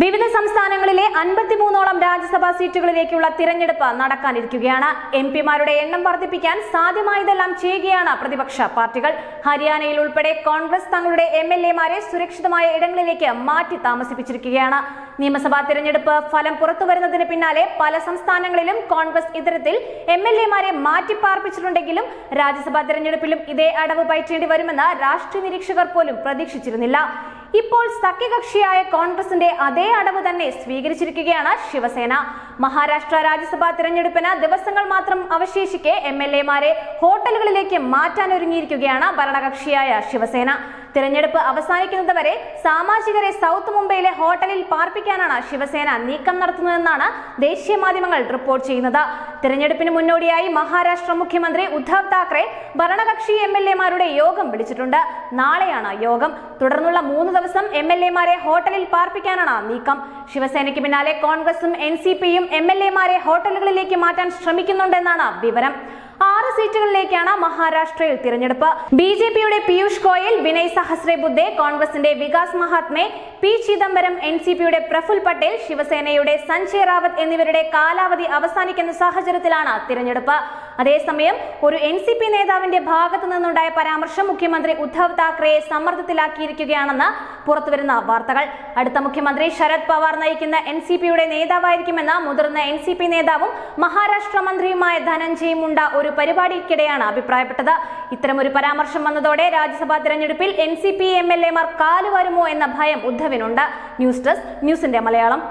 വിവിധ സംസ്ഥാനങ്ങളിലെ അൻപത്തിമൂന്നോളം രാജ്യസഭാ സീറ്റുകളിലേക്കുള്ള തിരഞ്ഞെടുപ്പ് നടക്കാനിരിക്കുകയാണ്. എം പിമാരുടെ എണ്ണം വർദ്ധിപ്പിക്കാൻ സാധ്യമായതെല്ലാം ചെയ്യുകയാണ് പ്രതിപക്ഷ പാർട്ടികൾ. ഹരിയാനയിൽ ഉൾപ്പെടെ കോൺഗ്രസ് തങ്ങളുടെ എം എൽ എമാരെ സുരക്ഷിതമായ ഇടങ്ങളിലേക്ക് മാറ്റി താമസിപ്പിച്ചിരിക്കുകയാണ്. നിയമസഭാ തിരഞ്ഞെടുപ്പ് ഫലം പുറത്തുവരുന്നതിന് പിന്നാലെ പല സംസ്ഥാനങ്ങളിലും കോൺഗ്രസ് ഇത്തരത്തിൽ എം എൽ എമാരെ മാറ്റിപ്പാർപ്പിച്ചിട്ടുണ്ടെങ്കിലും രാജ്യസഭാ തിരഞ്ഞെടുപ്പിലും ഇതേ അടവ് പയറ്റേണ്ടി വരുമെന്ന് രാഷ്ട്രീയ നിരീക്ഷകർ പോലും പ്രതീക്ഷിച്ചിരുന്നില്ല. ഇപ്പോൾ സഖ്യകക്ഷിയായ കോൺഗ്രസിന്റെ അതേ അടവ് തന്നെ സ്വീകരിച്ചിരിക്കുകയാണ് ശിവസേന. മഹാരാഷ്ട്ര രാജ്യസഭാ തിരഞ്ഞെടുപ്പിന് ദിവസങ്ങൾ മാത്രം അവശേഷിക്കെ എം എൽ എമാരെ ഹോട്ടലുകളിലേക്ക് മാറ്റാനൊരുങ്ങിയിരിക്കുകയാണ് ഭരണകക്ഷിയായ ശിവസേന. തിരഞ്ഞെടുപ്പ് അവസാനിക്കുന്നതുവരെ സാമാജികരെ സൗത്ത് മുംബൈയിലെ ഹോട്ടലിൽ പാർപ്പിക്കാനാണ് ശിവസേന നീക്കം നടത്തുന്നതെന്നാണ് ദേശീയ മാധ്യമങ്ങൾ റിപ്പോർട്ട് ചെയ്യുന്നത്. തിരഞ്ഞെടുപ്പിന് മുന്നോടിയായി മഹാരാഷ്ട്ര മുഖ്യമന്ത്രി ഉദ്ധവ് താക്കറെ ഭരണകക്ഷി എം എൽ എമാരുടെ യോഗം വിളിച്ചിട്ടുണ്ട്. നാളെയാണ് യോഗം. തുടർന്നുള്ള മൂന്ന് ദിവസം എം എൽ എമാരെ ഹോട്ടലിൽ പാർപ്പിക്കാനാണ് നീക്കം. ശിവസേനയ്ക്ക് പിന്നാലെ കോൺഗ്രസും എൻ സി പിയും എം എൽ എമാരെ ഹോട്ടലുകളിലേക്ക് മാറ്റാൻ ശ്രമിക്കുന്നുണ്ടെന്നാണ് വിവരം. ആറ് സീറ്റുകളിലേക്കാണ് മഹാരാഷ്ട്രയിൽ തിരഞ്ഞെടുപ്പ്. ബി ജെ പിയുടെ പീയൂഷ് ഗോയൽ വിനയ് സഹസ്രബുദ്ധെ കോൺഗ്രസിന്റെ Vikas Mahatme P Chidambaram N C പിയുടെ പ്രഫുൽ പട്ടേൽ ശിവസേനയുടെ സഞ്ജയ് റാവത്ത് എന്നിവരുടെ കാലാവധി അവസാനിക്കുന്ന സാഹചര്യത്തിലാണ് തിരഞ്ഞെടുപ്പ്. അതേസമയം ഒരു എൻ സി പി നേതാവിന്റെ ഭാഗത്തു നിന്നുണ്ടായ പരാമർശം മുഖ്യമന്ത്രി ഉദ്ധവ് താക്കറെയെ സമ്മർദ്ദത്തിലാക്കിയിരിക്കുകയാണെന്ന് പുറത്തുവരുന്ന വാർത്തകൾ. അടുത്ത മുഖ്യമന്ത്രി ശരത് പവാർ നയിക്കുന്ന എൻ സി പിയുടെ നേതാവായിരിക്കുമെന്ന് മുതിർന്ന എൻ സി പി നേതാവും മഹാരാഷ്ട്ര മന്ത്രിയുമായ ധനഞ്ജയ് മുണ്ട ഒരു പരിപാടിക്കിടെയാണ് അഭിപ്രായപ്പെട്ടത്. ഇത്തരമൊരു പരാമർശം വന്നതോടെ രാജ്യസഭാ തിരഞ്ഞെടുപ്പിൽ N C P M L എമാർ കാലുവരുമോ എന്ന ഭയം ഉദ്ധവിനുണ്ട്. ന്യൂസ് ഡെസ്ക് ന്യൂസിന്റെ മലയാളം.